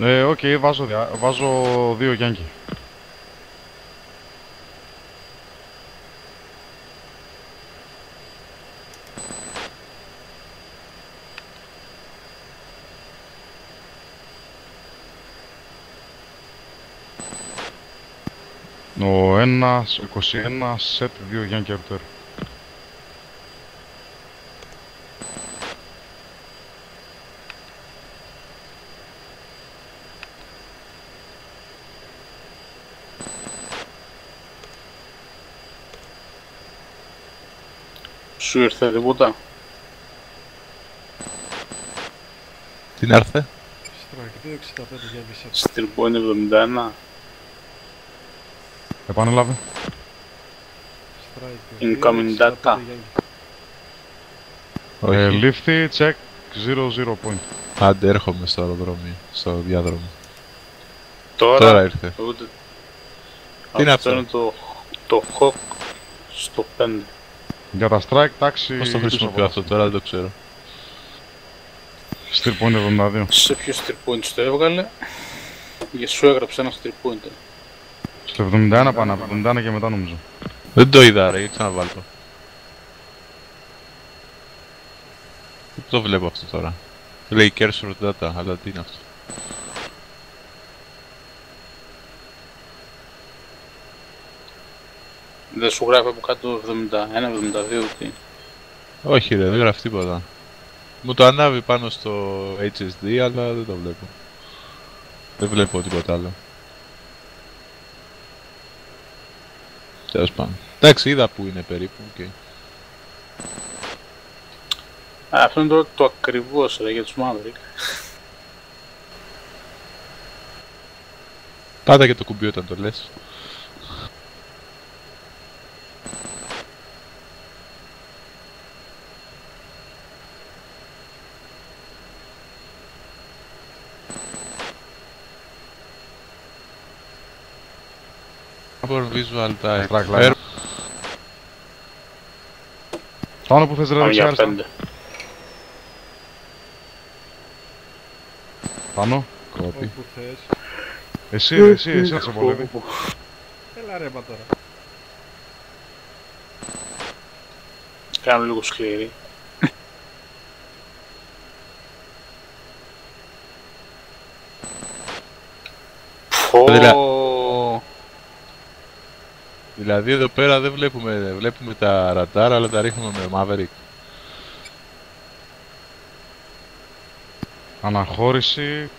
Ε, οκ, βάζω, δια- βάζω δύο Yankee. Ο ένας, ο 21, set, δύο Yankee Αρτούρ. Σου ήρθε τίποτα. Τι να έρθε. Strike 265 για βίσσα. Στυρπό είναι 71. Επανέλαβε. Strike Incoming 265 data. Yankee. Όχι. Ε, λήφθη, check, 0-0 point. Άντε έρχομαι στο αεροδρόμιο, στο διάδρομο. Τώρα, Τώρα ήρθε. ούτε... Τι είναι αυτό; είναι το, το Hawk στο 5. Για τα strike, τάξη... Πώς το χρησιμοποιώ αυτό τώρα δεν το ξέρω. Still point 72. Σε ποιο στυρπόιντι το έβγαλε; Για σου έγραψε ένα στυρπόιντι. Στο 71 πάνω, από 71 και μετά νομίζω. Δεν το είδα ρε, για ξαναβάλω το. Δεν το βλέπω αυτό τώρα. Λέει cursor data, αλλά τι είναι αυτό. Δεν σου γράφει από κάτω 71, 72, τι. Όχι ρε, δεν γράφει τίποτα. Μου το ανάβει πάνω στο HSD, αλλά δεν το βλέπω. Δεν βλέπω τίποτα άλλο. Τέλος πάντων. Εντάξει, είδα που είναι περίπου, οκ. Α, αυτό είναι τώρα το ακριβώς ρε, για τους Maverick. Πάτα και το κουμπί όταν το λες. For visual type. Track line. Πάνω που θες ρε Πάμε δεξιά για αριστερά. 5. Πάνω. Copy. Όπου θες. Εσύ, ρε, εσύ, εσύ να σε βολεύει. Έλα ρε μα τώρα. Κάνω λίγο σκληρή. Δηλα- Πω. Δηλαδή εδώ πέρα δεν βλέπουμε, βλέπουμε τα ραντάρ αλλά τα ρίχνουμε με Maverick. Αναχώρηση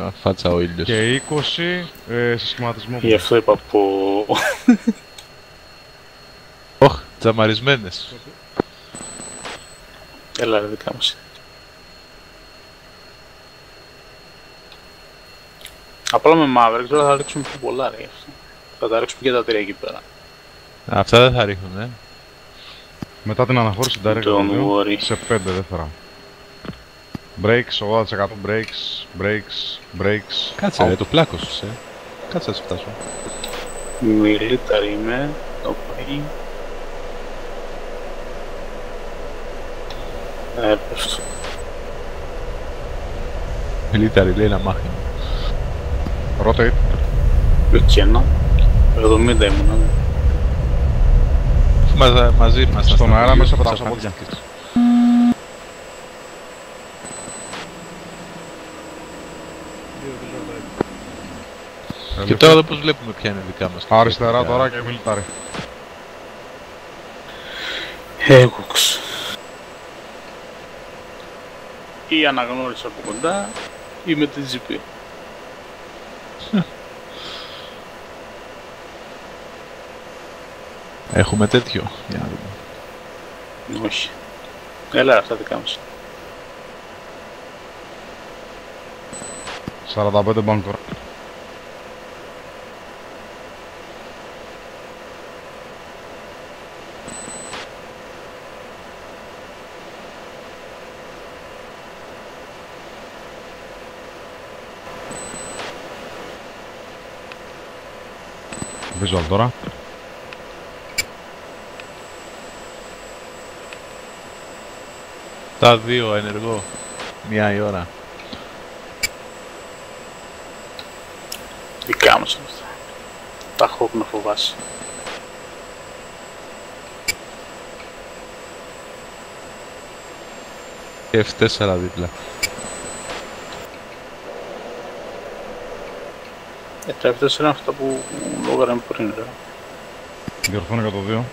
Α, Φάτσα ο ήλιος. και 20 ε, σε σχηματισμό. Γι' αυτό είπα πω. Οχ, τζαμαρισμένες. Έλα ρε δικά μας. Απλά με Maverick τώρα θα ρίξουμε πιο πολλά ρε γι' αυτό. Θα τα ρίξουμε και τα τρία εκεί πέρα. Αυτά δεν θα ρίχνουν, ε. Μετά την αναχώρηση direct Don't value worry. σε 5 δεύτερα. Breaks, 80% breaks, breaks, breaks. Κάτσε Out. ρε, το πλάκωσες, ε. Κάτσε να σε φτάσω. Μιλίταρη είμαι. Το πάει. Ε, πες το. Military λέει ένα μάχημα. Rotate. Και ένα. 70 ήμουν. Μαζα, μαζί μας. Στον αέρα μέσα από τα από σαπόδια. Δύο βίζα type. Και τώρα εδώ πώς βλέπουμε ποια είναι δικά μας. Αριστερά τώρα και military. Έγουξ. Ή αναγνώρισα από κοντά ή με την GP. Έχουμε τέτοιο. Για να δούμε. Όχι. Έλα αυτά δικά μας. 45 bank τώρα. Visual τώρα. 7-2 ενεργό. Μια η ώρα. Δικά μας αυτά. Τα έχω να φοβάσει. Και F4 δίπλα. Ε, τα F4 είναι αυτά που λόγαραν πριν, ρε. Διορθώνω 102.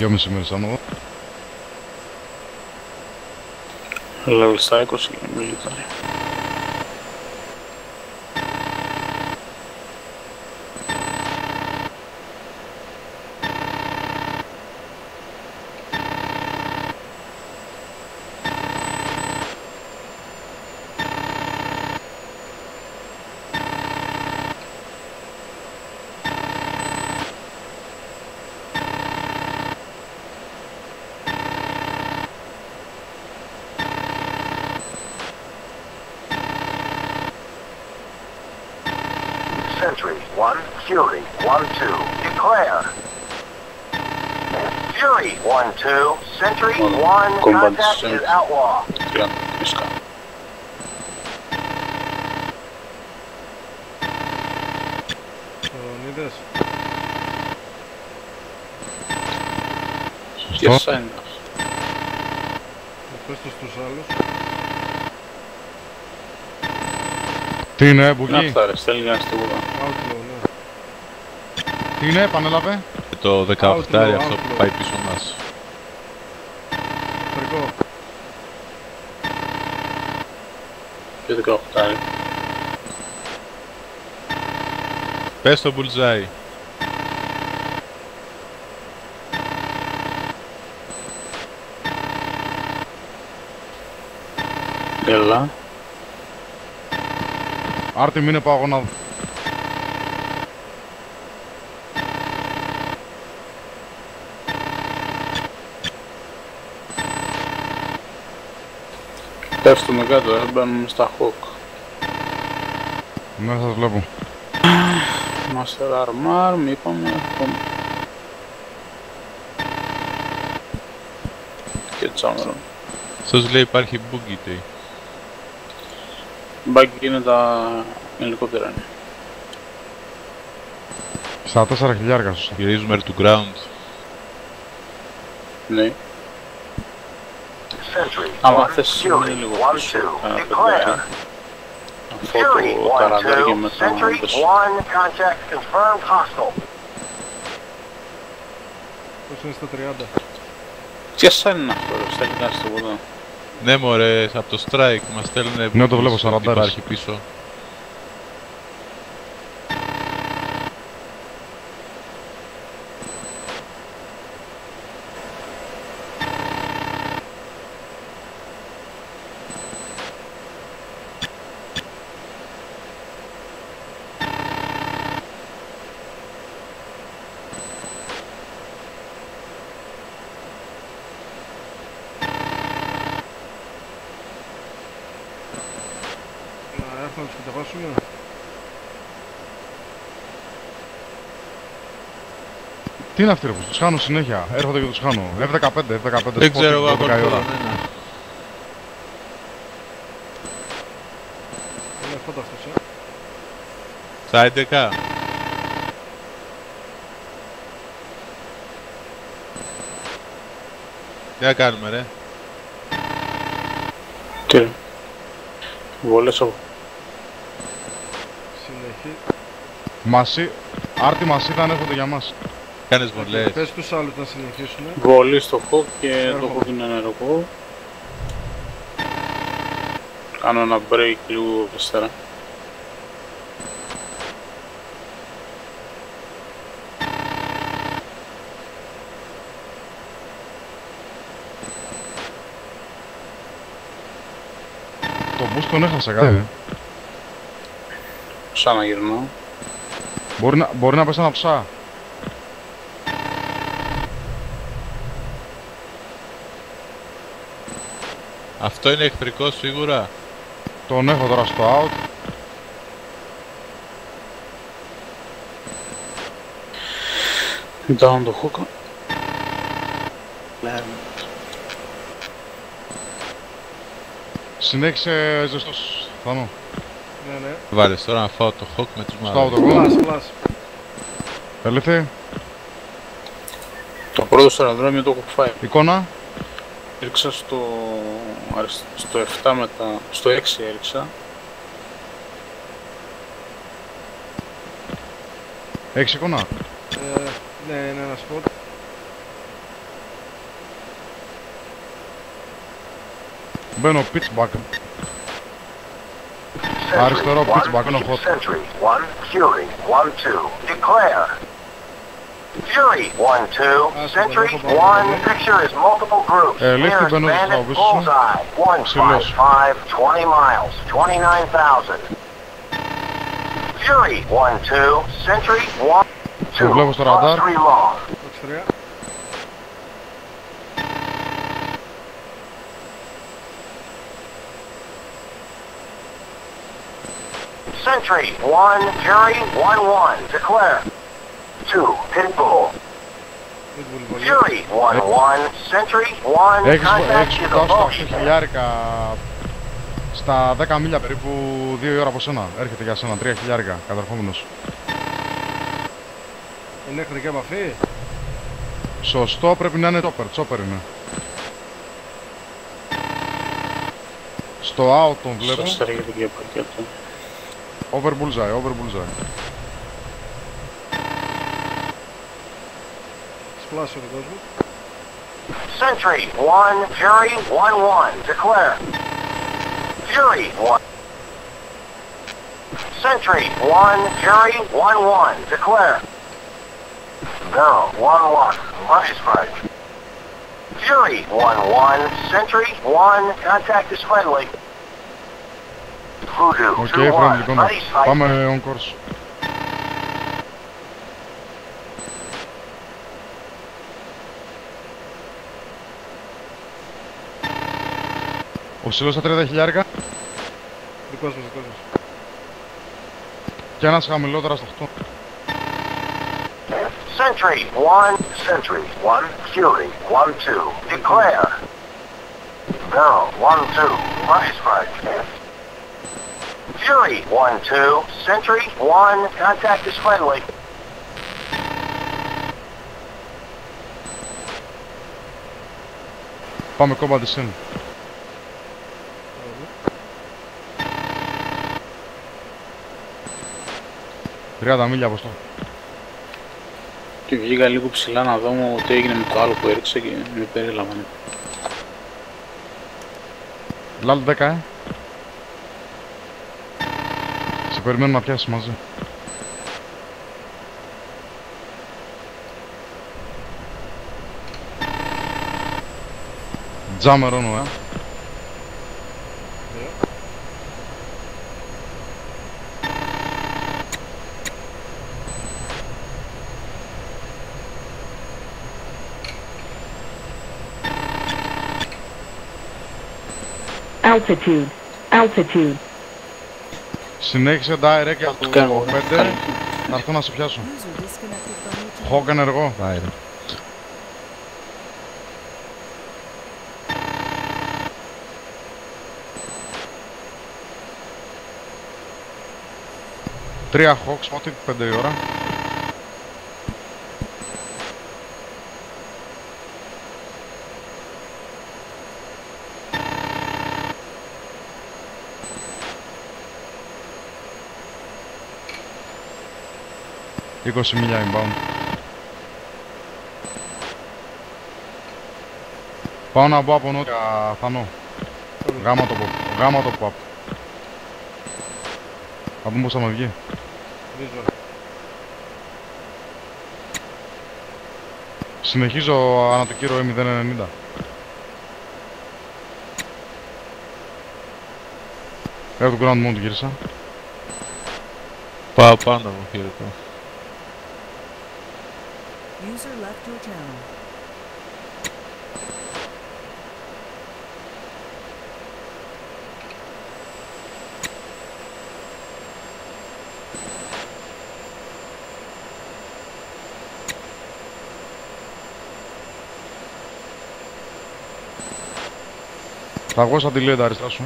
Gömsümür sana o. Level Psycho, şimdi military. Sentry Well, 1. combat Contact strength. is outlaw. 30 μισικά. Τον είδες. Τι Σωστό. ασά είναι αυτό. Πες το στους άλλους. Τι είναι, Είναι Μπουκί; αυτά ρε, στέλνει κανένας τίποτα. Outlaw, ναι. Τι είναι, επανέλαβε; Και το 18 Outlaw, αυτό που outlaw. πάει πίσω μας. Εχθρικό. Και 18 Πες το bullseye. Έλα. Άρτη, μην πάω εγώ να... Πέφτουμε κάτω, ε, μπαίνουμε στα χόκ. Ναι, σας βλέπω. Master Armor, μη είπαμε. έχουμε. Και Τσάμερο. Σας λέει υπάρχει boogie day. Μπάγκι είναι τα ελικόπτερα. είναι. Στα 4 χιλιάρικα σωστά. Γυρίζουμε του ground. Ναι. Sentry Άμα 1, θες Fury είναι λίγο 1 πίσω. 2. Κάνα Declare. πεντάκι. Αφού Fury το 1 ταραδάκι 2. με το Sentry πες. 1. Contact confirmed hostile. Πώς είναι στα 30. Τι ασά είναι αυτό ρε, στέλνει κανένας τίποτα. Ναι μωρέ, από το strike μας στέλνουν Ναι, το βλέπω, ότι σαραντάρες. υπάρχει πίσω. Να έρθουμε να τους κατεβάσουμε. Τι είναι αυτοί ρε που τους χάνω συνέχεια. Έρχονται και τους χάνω. F15, F15. Δεν ξέρω εγώ από ακόμα η ώρα. κανένα. Είναι αυτό αυτός, ε. Στα 11. Τι να κάνουμε ρε. Τι; Ρε. Βόλες από. Συνεχή. Μασί. Άρτη μας ήταν έρχονται για μας. Κάνεις βολές. Πες τους άλλους να συνεχίσουν. Βολή στο χοκ και το Έρχομαι. χοκ είναι ενεργό. Κάνω ένα break λίγο αριστερά. το boost τον έχασα κάτι. Σαν να γυρνάω. Μπορεί να, μπορεί να πες ένα ψά. Αυτό είναι εχθρικό σίγουρα. Τον έχω τώρα στο out. Down το hook. Συνέχισε ζεστός. Θανό. Ναι, ναι. Βάλες τώρα να φάω το hawk με τους Στο out μαύρους. εγώ. Πλάς, πλάς. Ελεύθερη. Το πρώτο στο αεροδρόμιο το έχω φάει. Εικόνα. Έριξα στο, αρισ- στο 7 μετά, στο 6 έριξα. Έχεις εικόνα; Ε, ναι, είναι ένα σποτ. Μπαίνω pitch back. Sentry, Αριστερό, one, pitch back, είναι hot. Sentry, one, Fury, one, two. Declare. Fury, one, two. That's Sentry, what I'm one. Picture is multiple groups. Ε, λύθη Nearest μπαίνω στο bandit, πίσω. bullseye. One, Ψηλός. five, five, 20 miles, 29,000. Fury, one, two. Sentry, one, two. βλέπω στο Plus ραντάρ. three long. Sentry, one, Fury, one, one. Declare. Two, Pitbull. Pitbull πολύ. Fury, one, one. Sentry, one. Έχεις, Contact έχεις to the φτάσει στα 8 bogey. χιλιάρικα στα 10 μίλια περίπου 2 η ώρα από σένα. Έρχεται για σένα 3 χιλιάρικα καταρχόμενος. Δεν έχετε και επαφή; Σωστό πρέπει να είναι chopper, chopper είναι. Στο out τον βλέπω. Στο στέργεται και πακέτο. Over bullseye, over bullseye. Σπλάσω ο δικός μου. Sentry, one, Fury, one, one. Declare. Fury, one. Sentry, one, Fury, one, one. Declare. Barrel, one, one. Money strike. Fury, one, one. Sentry, one. Contact is friendly. OK, friend, λοιπόν, λοιπόν ναι. Ναι. πάμε on course. Ο ψηλός στα 30 χιλιάρικα. Δικός μας, δικός μας. Και ένας χαμηλότερα στο 8. Sentry 1, Sentry 1, Fury 1, 2, Declare. Now, 1, 2, Rise Right. Fury, one, two. Sentry, one. Contact is friendly. Πάμε κόμμα descent. Ωραία. 30 μίλια από στο. Και βγήκα λίγο ψηλά να δω τι έγινε με το άλλο που έριξα και με περίλαβαν. Λάλ 10, ε. Σε περιμένω να πιάσεις μαζί. Τζάμερ όνο, ε. Altitude. Altitude. Συνέχισε direct για το κάνω 5. Να έρθω να σε πιάσω. User disconnected from your channel. Hawk ενεργό. Πάει ρε. Τρία Hawks, πότε 5 η ώρα. Είκοσι μίλια inbound. Πάω να μπω από νότια, Θανό. Γάμα το pop. Γάμα το pop. Θα δούμε πώς θα με βγει. Visual. Συνεχίζω ανά το κύριο M090. Έχω τον ground mount γύρισα. Πάω πάνω μου, χαιρετώ. User left your channel. Θα βγω σαν τη λέντα αριστερά σου.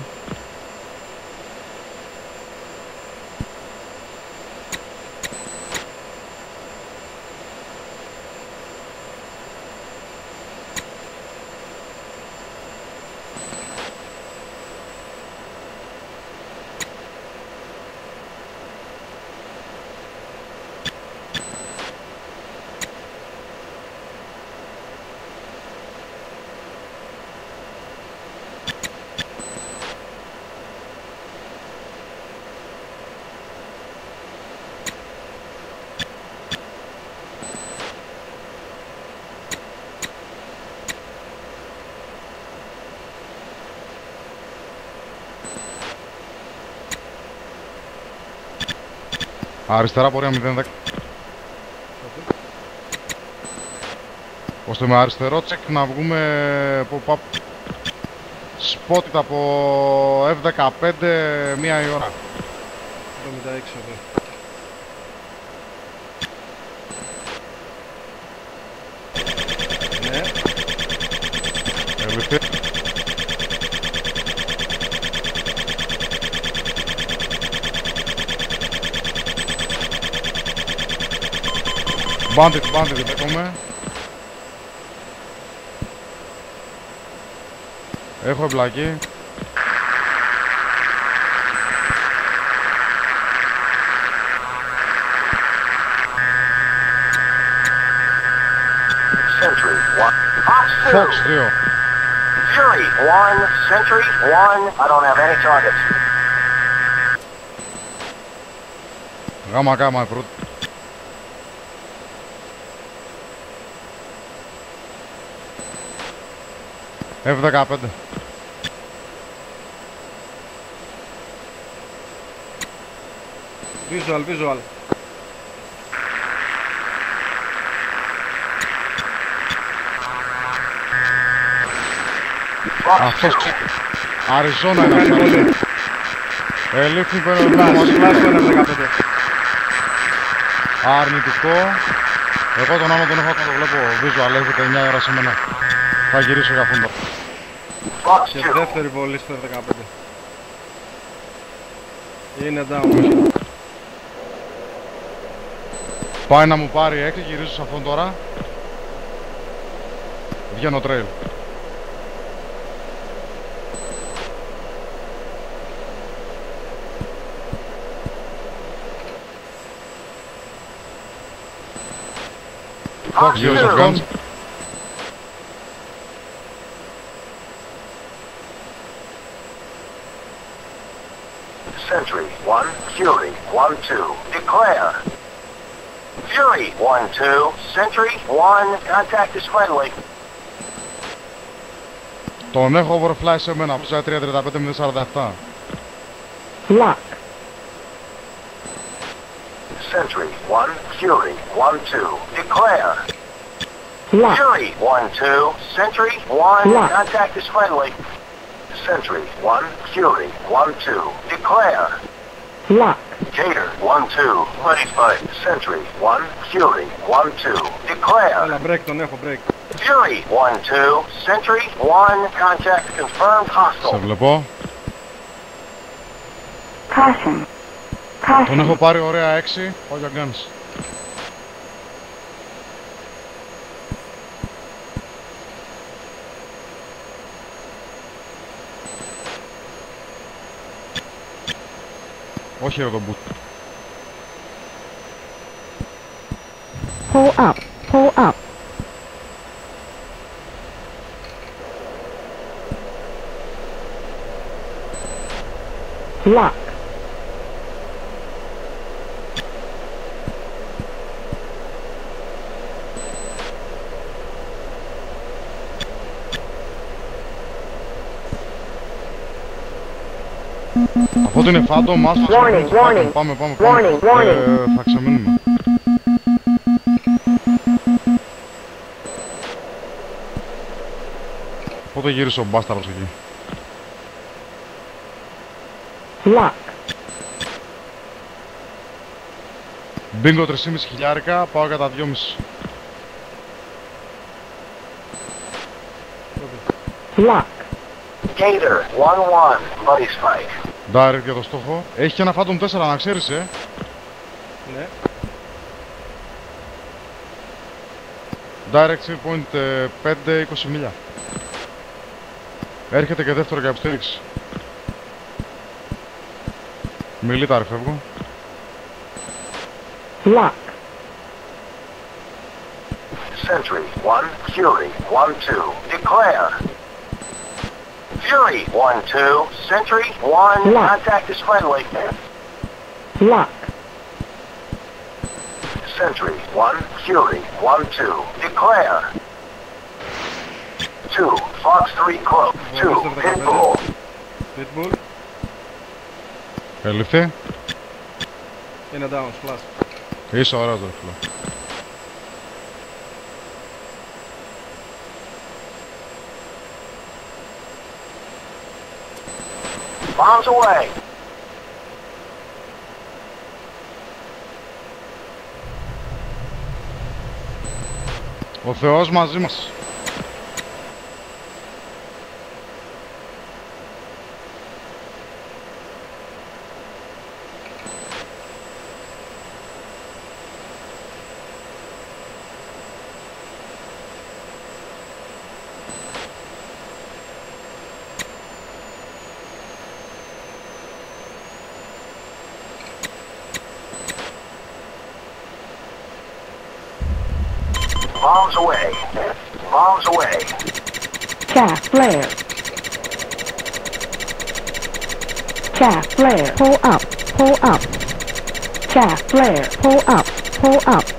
Αριστερά πορεία 0-10. Ώστε με αριστερό τσεκ να βγούμε από παπ... Σπότιτ από F15 μία η ώρα. 76 εδώ. Bandit, bandit, δέχομαι. Έχω εμπλακεί. Sentry 1. Fox 2. Fox 2. Fury 1. Sentry 1. I don't have any targets. Γάμα γάμα πρώτη. F15. visual, visual. Fox Αυτός 2. Αριζόνα είναι Κάνει αυτός. πολύ. Ελήφθη πέρα Flash, flash το 1-15. Αρνητικό. Εγώ τον άλλο τον έχω να το βλέπω visual, έρχεται 9 ώρα σε μένα. Θα γυρίσω για αυτόν το. Fox Και 2. δεύτερη βολή στο 15. Είναι down. Πάει να μου πάρει έξι, γυρίζω σε αυτόν τώρα. Βγαίνω trail. Fox Γύρω σε 2. 1. Fury 1 2. Declare. Fury 1 2. Sentry 1. Contact is friendly. Τον έχω overfly σε μένα, από 3.35 Lock. Sentry 1. Fury 1 2. Declare. Lock. Fury 1 2. Sentry 1. Lock. Contact is friendly. Sentry 1. Fury 1 2. Declare. Lock. Gator 1 2. Ready fight. Sentry 1. Fury 1 2. Declare. Έλα, break τον έχω, break. Fury 1 2. Sentry 1. Contact confirmed Σε hostile. βλέπω. Caution. Τον έχω Caution. πάρει ωραία 6, πάω για guns. Όχι εδώ τον boot. Pull up. Pull up. Lock. Από ότι είναι Phantom, μας Warning, warning. Πάμε, πάμε, πάμε. Warning, warning. Ε, θα ξεμείνουμε. Πότε γύρισε ο μπάσταρος εκεί; Lock. Μπίνγκο 3,5 χιλιάρικα, πάω κατά 2,5. Lock. Gator 1-1, buddy spike. Direct για το στόχο. Έχει και ένα Phantom 4 να ξέρεις, ε. Ναι. Direct Seal Point ε, 5-20 μίλια. Έρχεται και δεύτερο για υποστήριξη. Μιλίταρη φεύγω. Lock. Sentry 1, Fury 1-2. Declare. Fury 1-2, Sentry 1, Lock. contact is friendly. Lock. Sentry 1, Fury 1-2. Declare. 2, Fox 3 Cloak 2, Pitbull. Pitbull. Ελυφθεί. Είναι down, splash. Είσαι ωραίος ρε φίλε. Bombs away. Ο Θεός μαζί μας. Bombs away. Bombs away. Chaff flare. Chaff flare. Pull up. Pull up. Chaff flare. Pull up. Pull up.